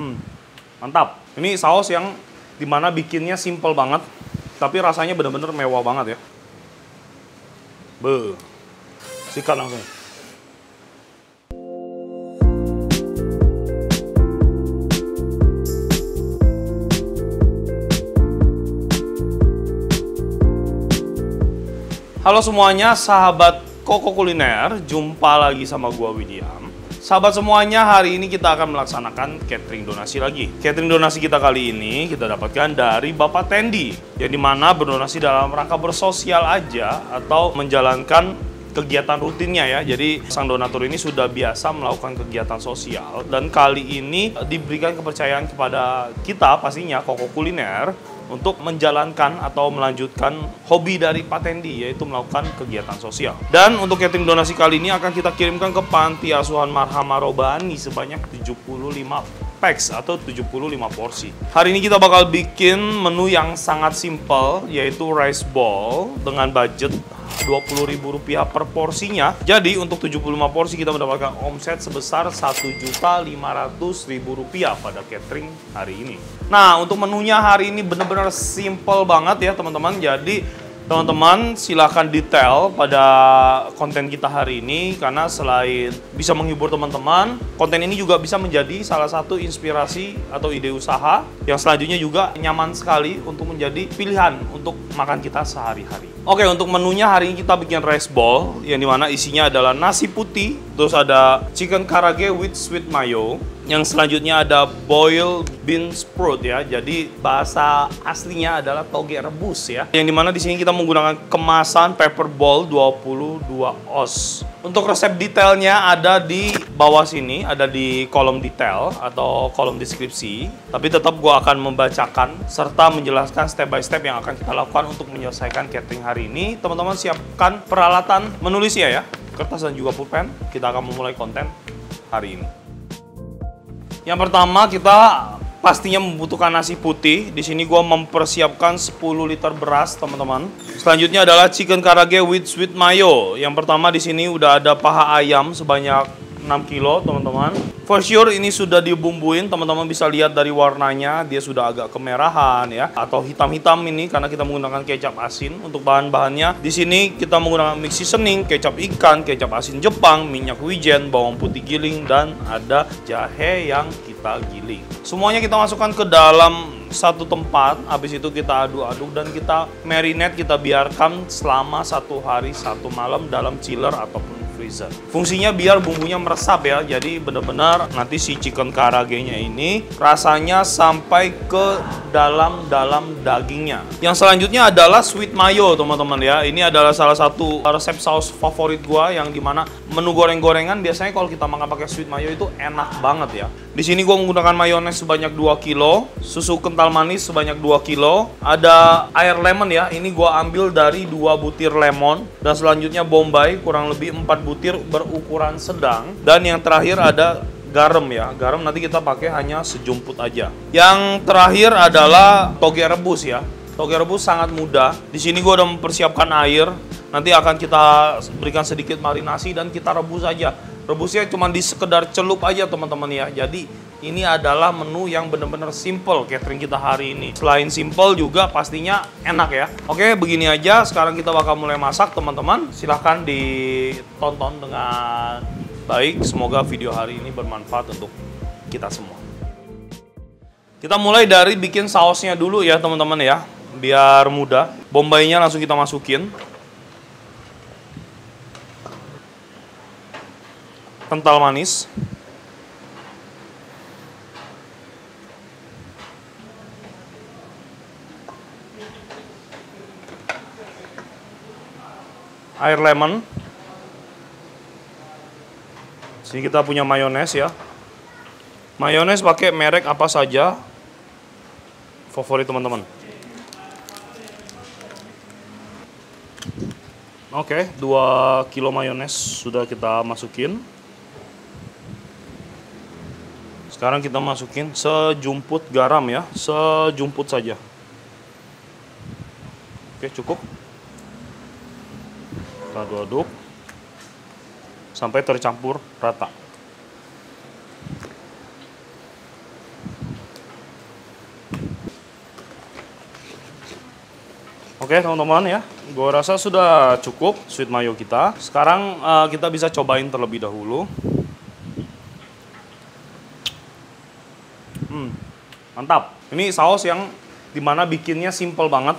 Hmm, mantap. Ini saus yang di mana bikinnya simple banget, tapi rasanya bener-bener mewah banget ya. Be, sikat langsung. Halo semuanya, sahabat Koko Kuliner, jumpa lagi sama gua Widiam. Sahabat semuanya, hari ini kita akan melaksanakan catering donasi lagi. Catering donasi kita kali ini kita dapatkan dari Bapak Tendi, yang di mana berdonasi dalam rangka bersosial aja atau menjalankan kegiatan rutinnya ya. Jadi sang donatur ini sudah biasa melakukan kegiatan sosial dan kali ini diberikan kepercayaan kepada kita pastinya Koko Kuliner untuk menjalankan atau melanjutkan hobi dari Pak Tendi yaitu melakukan kegiatan sosial. Dan untuk catering donasi kali ini akan kita kirimkan ke Panti Asuhan Marhama Robani sebanyak 75 packs atau 75 porsi. Hari ini kita bakal bikin menu yang sangat simple yaitu rice ball dengan budget Rp20.000 per porsinya. Jadi untuk 75 porsi kita mendapatkan omset sebesar Rp1.500.000 pada catering hari ini. Nah, untuk menunya hari ini benar-benar simple banget ya teman-teman. Jadi teman-teman silahkan detail pada konten kita hari ini karena selain bisa menghibur teman-teman, konten ini juga bisa menjadi salah satu inspirasi atau ide usaha yang selanjutnya juga nyaman sekali untuk menjadi pilihan untuk makan kita sehari-hari. Oke, untuk menunya hari ini kita bikin rice ball yang di mana isinya adalah nasi putih, terus ada chicken karage with sweet mayo, yang selanjutnya ada boil bean sprout ya. Jadi bahasa aslinya adalah toge rebus ya. Yang di mana di sini kita menggunakan kemasan paper ball 22 oz. Untuk resep detailnya ada di bawah sini, ada di kolom detail atau kolom deskripsi. Tapi tetap gue akan membacakan serta menjelaskan step by step yang akan kita lakukan untuk menyelesaikan catering hari ini. Teman-teman siapkan peralatan menulisnya ya, kertas dan juga pulpen. Kita akan memulai konten hari ini. Yang pertama kita pastinya membutuhkan nasi putih. Di sini gue mempersiapkan 10 liter beras, teman-teman. Selanjutnya adalah chicken karage with sweet mayo. Yang pertama di sini udah ada paha ayam sebanyak 6 kilo, teman-teman. For sure ini sudah dibumbuin, teman-teman bisa lihat dari warnanya, dia sudah agak kemerahan ya, atau hitam-hitam ini karena kita menggunakan kecap asin untuk bahan-bahannya. Di sini kita menggunakan mix seasoning, kecap ikan, kecap asin Jepang, minyak wijen, bawang putih giling, dan ada jahe yang kita giling. Semuanya kita masukkan ke dalam satu tempat, habis itu kita aduk-aduk dan kita marinate, kita biarkan selama satu hari satu malam dalam chiller ataupun freezer. Fungsinya biar bumbunya meresap ya, jadi benar-benar nanti si chicken karagenya ini rasanya sampai ke dalam-dalam dagingnya. Yang selanjutnya adalah sweet mayo teman-teman ya. Ini adalah salah satu resep saus favorit gua yang di mana menu goreng-gorengan biasanya kalau kita makan pakai sweet mayo itu enak banget ya. Di sini gua menggunakan mayones sebanyak 2 kilo, susu kental manis sebanyak 2 kilo, ada air lemon ya. Ini gua ambil dari 2 butir lemon dan selanjutnya bombay kurang lebih 4 butir berukuran sedang dan yang terakhir ada garam ya. Garam nanti kita pakai hanya sejumput aja. Yang terakhir adalah toge rebus ya. Toge rebus sangat mudah. Di sini gue udah mempersiapkan air. Nanti akan kita berikan sedikit marinasi dan kita rebus aja. Rebusnya cuma di sekedar celup aja teman-teman ya. Jadi ini adalah menu yang benar-benar simple catering kita hari ini. Selain simple juga pastinya enak ya. Oke, begini aja. Sekarang kita bakal mulai masak teman-teman. Silahkan ditonton dengan baik. Semoga video hari ini bermanfaat untuk kita semua. Kita mulai dari bikin sausnya dulu ya teman-teman ya. Biar mudah. Bombaynya langsung kita masukin. Kental manis. Air lemon. Sini kita punya mayones ya. Mayones pakai merek apa saja favorit teman-teman. Oke, 2 kilo mayones sudah kita masukin. Sekarang kita masukin sejumput garam ya, sejumput saja. Oke, cukup kita aduk-aduk sampai tercampur rata Oke teman-teman ya, gue rasa sudah cukup sweet mayo kita. Sekarang uh, kita bisa cobain terlebih dahulu. Hmm, mantap. Ini saus yang di mana bikinnya simple banget,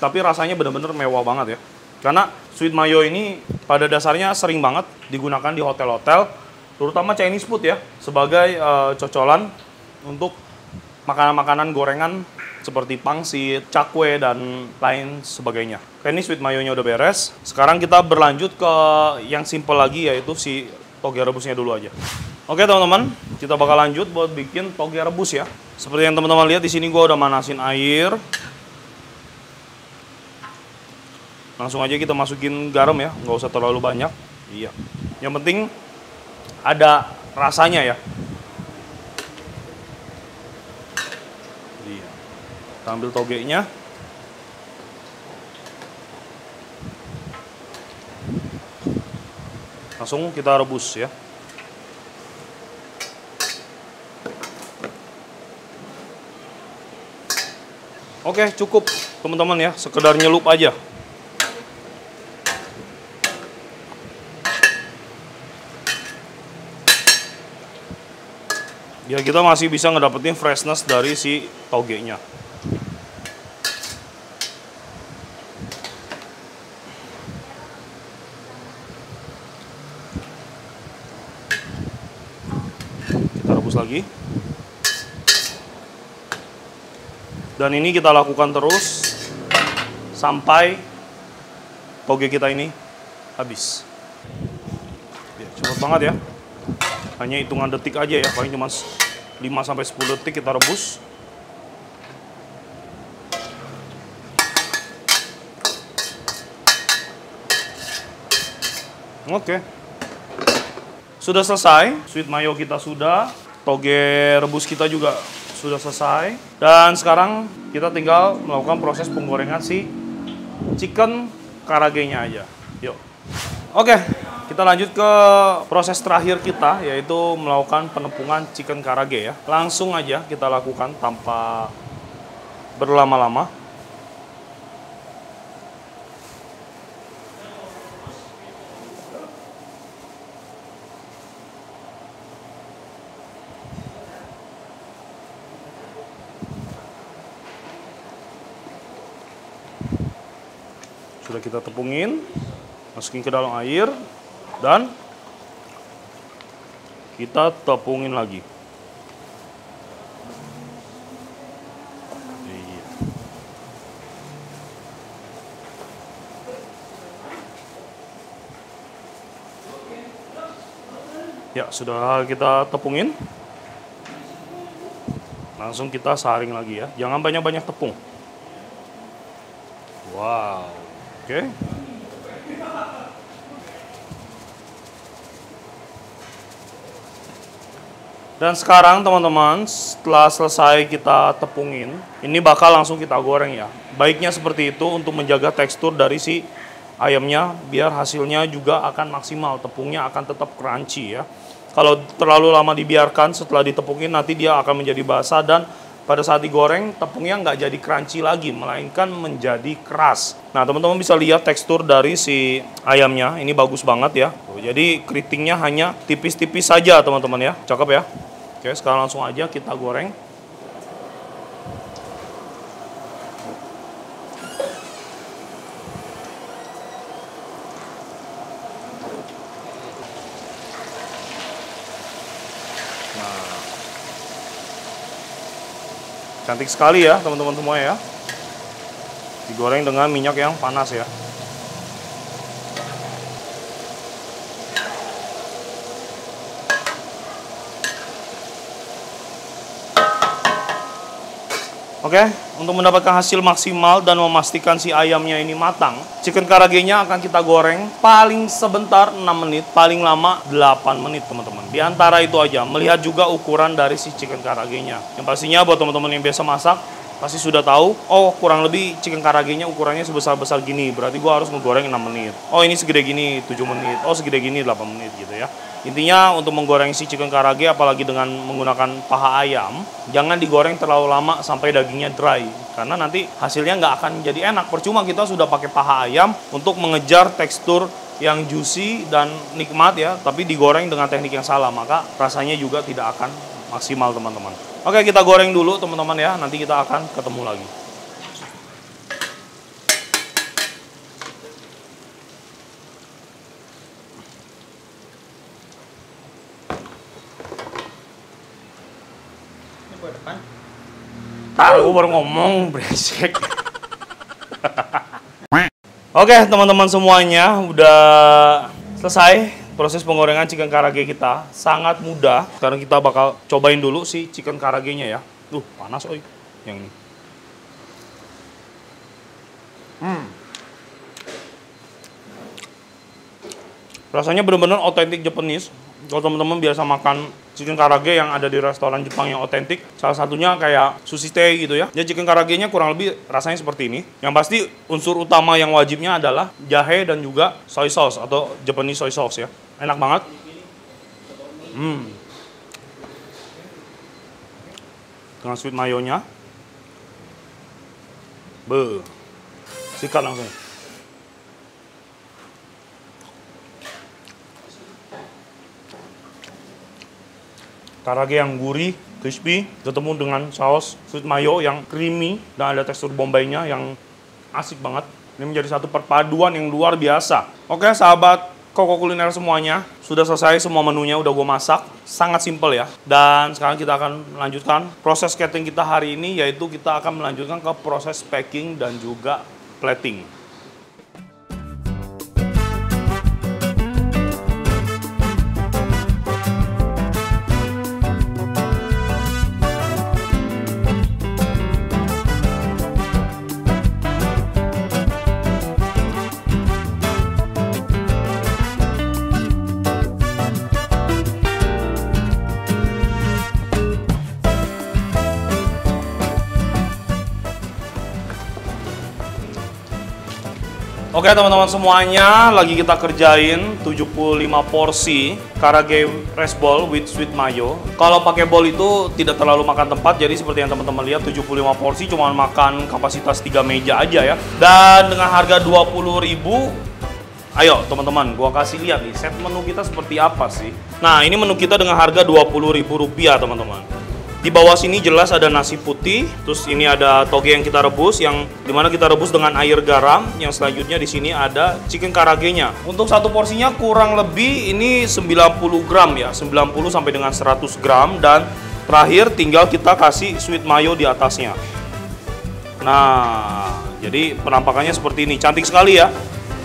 tapi rasanya bener-bener mewah banget ya. Karena sweet mayo ini pada dasarnya sering banget digunakan di hotel-hotel, terutama Chinese food ya, sebagai uh, cocolan untuk makanan-makanan gorengan seperti pangsit, cakwe, dan lain sebagainya. Oke, ini sweet mayonya udah beres. Sekarang kita berlanjut ke yang simple lagi yaitu si toge rebusnya dulu aja. Oke teman-teman, kita bakal lanjut buat bikin toge rebus ya. Seperti yang teman-teman lihat di sini gue udah manasin air. Langsung aja kita masukin garam ya, nggak usah terlalu banyak. Iya. Yang penting ada rasanya ya. Kita ambil togenya. Langsung kita rebus ya. Oke, cukup teman-teman ya, sekedar nyelup aja. Biar kita masih bisa ngedapetin freshness dari si togenya. lagi. Dan ini kita lakukan terus sampai toge kita ini habis. Ya, cepat banget ya. Hanya hitungan detik aja ya, paling cuma 5 sampai 10 detik kita rebus. Oke. Sudah selesai, sweet mayo kita sudah, toge rebus kita juga sudah selesai. Dan sekarang kita tinggal melakukan proses penggorengan si chicken karagenya aja. Yuk. Oke, kita lanjut ke proses terakhir kita yaitu melakukan penepungan chicken karage ya. Langsung aja kita lakukan tanpa berlama-lama. Sudah kita tepungin, masukin ke dalam air, dan kita tepungin lagi. Iya. Ya, sudah kita tepungin. Langsung kita saring lagi ya. Jangan banyak-banyak tepung. Wow. Oke. Dan sekarang teman-teman, setelah selesai kita tepungin, ini bakal langsung kita goreng ya. Baiknya seperti itu untuk menjaga tekstur dari si ayamnya, biar hasilnya juga akan maksimal. Tepungnya akan tetap crunchy ya. Kalau terlalu lama dibiarkan setelah ditepungin, nanti dia akan menjadi basah dan pada saat digoreng tepungnya nggak jadi crunchy lagi melainkan menjadi keras. Nah teman-teman bisa lihat tekstur dari si ayamnya. Ini bagus banget ya. Jadi keritingnya hanya tipis-tipis saja teman-teman ya. Cakep ya. Oke sekarang langsung aja kita goreng Cantik sekali ya teman-teman semua ya. Digoreng dengan minyak yang panas ya. Oke, untuk mendapatkan hasil maksimal dan memastikan si ayamnya ini matang, chicken karagenya akan kita goreng paling sebentar 6 menit, paling lama 8 menit teman-teman. Di antara itu aja, melihat juga ukuran dari si chicken karagenya. Yang pastinya buat teman-teman yang biasa masak, pasti sudah tahu, oh kurang lebih chicken karagenya ukurannya sebesar-besar gini, berarti gua harus menggoreng 6 menit. Oh ini segede gini 7 menit, oh segede gini 8 menit gitu ya. Intinya untuk menggoreng si chicken karage apalagi dengan menggunakan paha ayam, jangan digoreng terlalu lama sampai dagingnya dry. Karena nanti hasilnya nggak akan jadi enak. Percuma kita sudah pakai paha ayam untuk mengejar tekstur yang juicy dan nikmat ya, tapi digoreng dengan teknik yang salah, maka rasanya juga tidak akan maksimal teman-teman. Oke kita goreng dulu teman-teman ya, nanti kita akan ketemu lagi. Tahu gue baru ngomong beresek. Oke teman-teman semuanya udah selesai proses penggorengan chicken karage kita sangat mudah. Sekarang kita bakal cobain dulu si chicken karagenya ya. Duh panas oi yang ini. Hmm. Rasanya benar-benar otentik Japanese. Kalau teman-teman biasa makan chicken karage yang ada di restoran Jepang yang otentik, salah satunya kayak sushi tei gitu ya. Ya chicken karagenya kurang lebih rasanya seperti ini. Yang pasti unsur utama yang wajibnya adalah jahe dan juga soy sauce atau Japanese soy sauce ya. Enak banget. Hmm. Dengan sweet mayonya. Be. Sikat langsung. Karage yang gurih, crispy, ketemu dengan saus sweet mayo yang creamy dan ada tekstur bombaynya yang asik banget. Ini menjadi satu perpaduan yang luar biasa. Oke, sahabat Koko Kuliner semuanya, sudah selesai semua menunya udah gue masak. Sangat simpel ya. Dan sekarang kita akan melanjutkan proses catering kita hari ini yaitu kita akan melanjutkan ke proses packing dan juga plating. Oke teman-teman semuanya, lagi kita kerjain 75 porsi karage rice ball with sweet mayo. Kalau pakai bowl itu tidak terlalu makan tempat, jadi seperti yang teman-teman lihat 75 porsi cuma makan kapasitas 3 meja aja ya. Dan dengan harga 20.000 Ayo teman-teman, gua kasih lihat nih set menu kita seperti apa sih. Nah, ini menu kita dengan harga Rp20.000 teman-teman. Di bawah sini jelas ada nasi putih, terus ini ada toge yang kita rebus yang di mana kita rebus dengan air garam. Yang selanjutnya di sini ada chicken karagenya. Untuk satu porsinya kurang lebih ini 90 gram ya, 90 sampai dengan 100 gram dan terakhir tinggal kita kasih sweet mayo di atasnya. Nah, jadi penampakannya seperti ini, cantik sekali ya.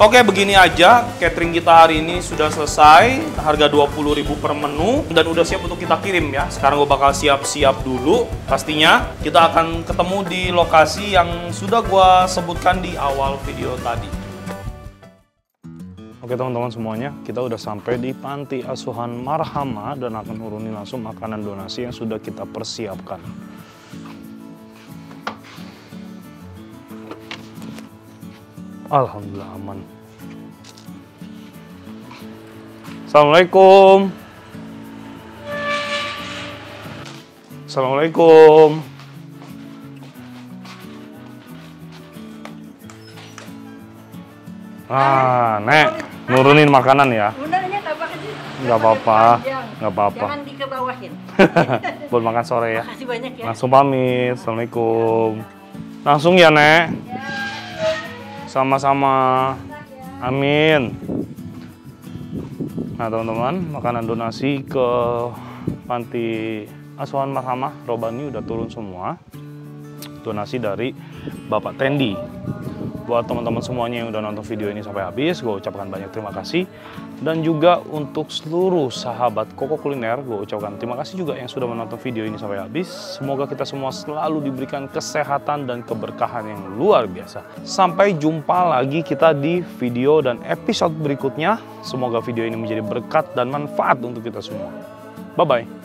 Oke, begini aja catering kita hari ini sudah selesai. Harga 20.000 per menu dan udah siap untuk kita kirim ya. Sekarang gue bakal siap-siap dulu. Pastinya kita akan ketemu di lokasi yang sudah gue sebutkan di awal video tadi. Oke teman-teman semuanya, kita udah sampai di panti asuhan Marhama dan akan nurunin langsung makanan donasi yang sudah kita persiapkan. Alhamdulillah aman. Assalamualaikum. Assalamualaikum. Ah, Nek, nurunin makanan ya. Gunanya nggak apa sih? Nggak apa-apa, nggak apa-apa. Jangan dikebawahin. Buat makan sore ya. Makasih banyak ya. Langsung pamit. Assalamualaikum. Langsung ya, Nek. Sama-sama. Amin. Nah, teman-teman, makanan donasi ke panti asuhan Marhamah Robani udah turun semua. Donasi dari Bapak Tendi. Buat teman-teman semuanya yang udah nonton video ini sampai habis, gue ucapkan banyak terima kasih. Dan juga untuk seluruh sahabat Koko Kuliner, gue ucapkan terima kasih juga yang sudah menonton video ini sampai habis. Semoga kita semua selalu diberikan kesehatan dan keberkahan yang luar biasa. Sampai jumpa lagi kita di video dan episode berikutnya. Semoga video ini menjadi berkat dan manfaat untuk kita semua. Bye-bye.